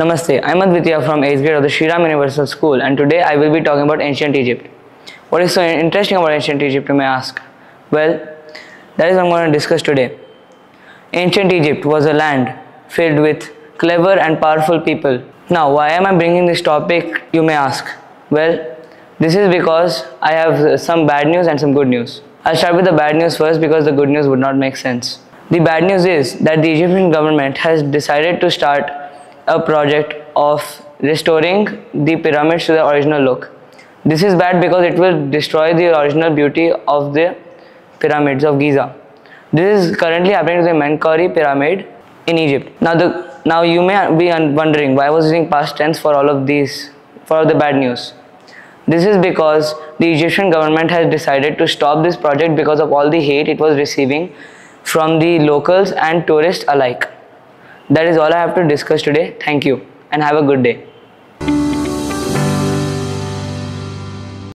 Namaste, I'm Advitiya from 8th grade of the Shri Ram Universal School and today I will be talking about ancient Egypt. What is so interesting about ancient Egypt you may ask? Well, that is what I'm going to discuss today. Ancient Egypt was a land filled with clever and powerful people. Now, why am I bringing this topic you may ask? Well, this is because I have some bad news and some good news. I'll start with the bad news first because the good news would not make sense. The bad news is that the Egyptian government has decided to start a project of restoring the pyramids to the original look. This is bad because it will destroy the original beauty of the pyramids of Giza. This is currently happening to the Menkaure pyramid in Egypt. Now, the now you may be wondering why I was using past tense for all of these, for all the bad news. This is because the Egyptian government has decided to stop this project because of all the hate it was receiving from the locals and tourists alike. That is all I have to discuss today. Thank you and have a good day.